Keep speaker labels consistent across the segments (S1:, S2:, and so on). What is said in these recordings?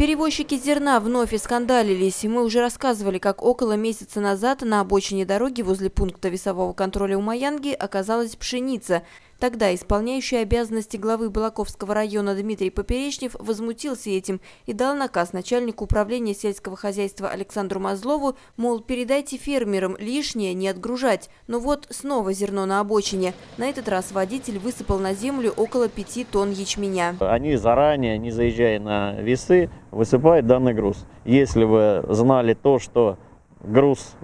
S1: Перевозчики зерна вновь искандалились. Мы уже рассказывали, как около месяца назад на обочине дороги возле пункта весового контроля у Маянги оказалась пшеница. Тогда исполняющий обязанности главы Балаковского района Дмитрий Поперечнев возмутился этим и дал наказ начальнику управления сельского хозяйства Александру Мазлову, мол, передайте фермерам лишнее не отгружать. Но вот снова зерно на обочине. На этот раз водитель высыпал на землю около пяти тонн ячменя.
S2: Они заранее, не заезжая на весы, высыпают данный груз. Если вы знали то, что груз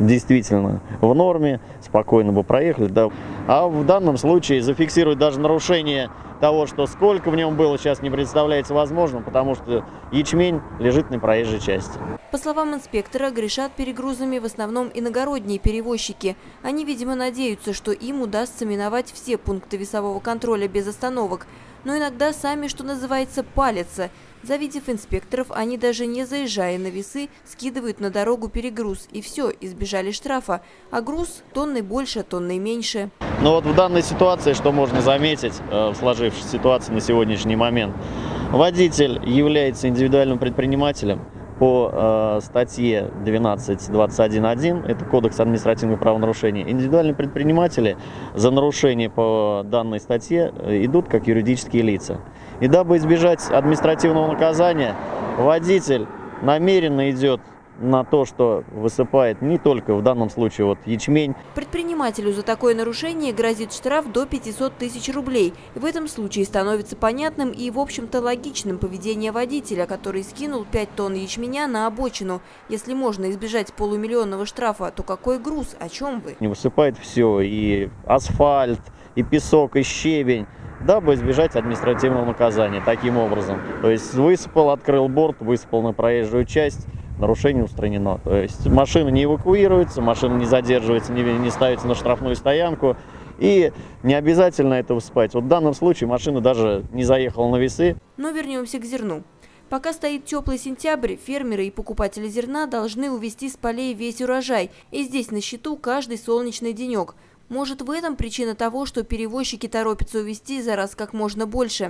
S2: действительно в норме, спокойно бы проехали. Да. А в данном случае зафиксировать даже нарушение того, что сколько в нем было, сейчас не представляется возможным, потому что ячмень лежит на проезжей части.
S1: По словам инспектора, грешат перегрузами в основном иногородние перевозчики. Они, видимо, надеются, что им удастся миновать все пункты весового контроля без остановок. Но иногда сами, что называется, палятся. Завидев инспекторов, они даже не заезжая на весы, скидывают на дорогу перегруз. И все, избежали штрафа. А груз тонны больше, тонны меньше.
S2: Но вот в данной ситуации, что можно заметить э, в сложившейся ситуации на сегодняшний момент, водитель является индивидуальным предпринимателем – по э, статье 12.21.1, это Кодекс административных правонарушений, индивидуальные предприниматели за нарушение по данной статье э, идут как юридические лица. И дабы избежать административного наказания, водитель намеренно идет на то, что высыпает не только в данном случае вот ячмень.
S1: Предпринимателю за такое нарушение грозит штраф до 500 тысяч рублей. В этом случае становится понятным и, в общем-то, логичным поведение водителя, который скинул 5 тонн ячменя на обочину. Если можно избежать полумиллионного штрафа, то какой груз? О чем вы?
S2: Не высыпает все, и асфальт, и песок, и щебень дабы избежать административного наказания таким образом. То есть высыпал, открыл борт, высыпал на проезжую часть, нарушение устранено. То есть машина не эвакуируется, машина не задерживается, не, не ставится на штрафную стоянку. И не обязательно это высыпать. Вот в данном случае машина даже не заехала на весы.
S1: Но вернемся к зерну. Пока стоит теплый сентябрь, фермеры и покупатели зерна должны увезти с полей весь урожай. И здесь на счету каждый солнечный денек. Может, в этом причина того, что перевозчики торопятся увезти за раз как можно больше.